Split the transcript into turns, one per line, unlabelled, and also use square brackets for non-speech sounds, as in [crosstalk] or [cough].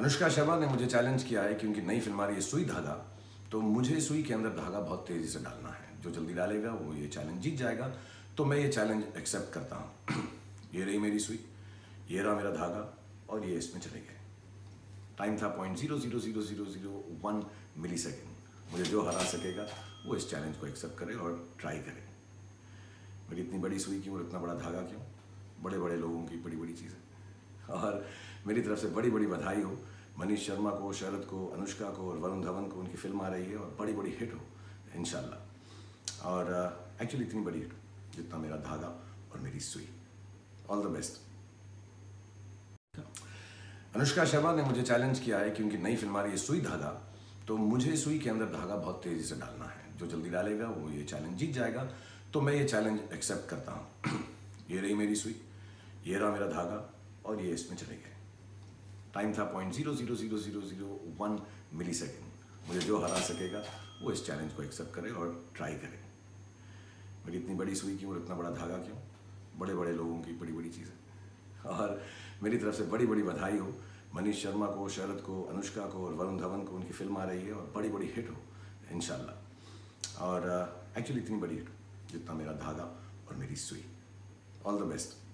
अनुष्का शर्मा ने मुझे चैलेंज किया है क्योंकि नई फ़िल्म आ रही है, सुई धागा। तो मुझे सुई के अंदर धागा बहुत तेज़ी से डालना है। जो जल्दी डालेगा, वो ये चैलेंज जीत जाएगा। तो मैं ये चैलेंज एक्सेप्ट करता हूँ। [clears throat] ये रही मेरी सुई, ये रहा मेरा धागा और ये इसमें चले गए। टाइम था point zero zero zero zero zero one millisecond मुझे जो हरा सकेगा, वो इस चैलेंज को एक्सेप्ट करे और ट्राई करे। मेरी इतनी बड़ी सुई क्यों और इतना बड़ा धागा क्यों? बड़े बड़े लोगों की बड़ी बड़ी चीज़ें। और मेरी तरफ़ से बड़ी बड़ी बधाई हो। मनीष शर्मा को शरद को अनुष्का को और वरुण धवन को उनकी फ़िल्म आ रही है और बड़ी बड़ी हिट हो इन और एक्चुअली uh, इतनी बड़ी हिट जितना मेरा धागा और मेरी सुई। All the best Anushka Sharma ने मुझे चैलेंज किया है क्योंकि नई फ़िल्म आ रही है सुई धागा। तो मुझे सुई के अंदर धागा बहुत तेज़ी से डालना है। जो जल्दी डालेगा वो ये चैलेंज जीत जाएगा। तो मैं ये चैलेंज एक्सेप्ट करता हूँ। [clears throat] ये रही मेरी सुई ये रहा मेरा धागा। और ये इसमें चले गए। टाइम था point zero zero zero zero zero one millisecond मुझे जो हरा सकेगा वो इस चैलेंज को एक्सेप्ट करे और ट्राई करे। मेरी इतनी बड़ी सुई क्यों और इतना बड़ा धागा क्यों? बड़े बड़े लोगों की बड़ी बड़ी चीज़ें। और मेरी तरफ़ से बड़ी बड़ी बधाई हो। मनीष शर्मा को शरद को अनुष्का को और वरुण धवन को उनकी फ़िल्म आ रही है और बड़ी बड़ी हिट हो इन और एक्चुअली uh, इतनी बड़ी हिट जितना मेरा धागा और मेरी सुई। All the best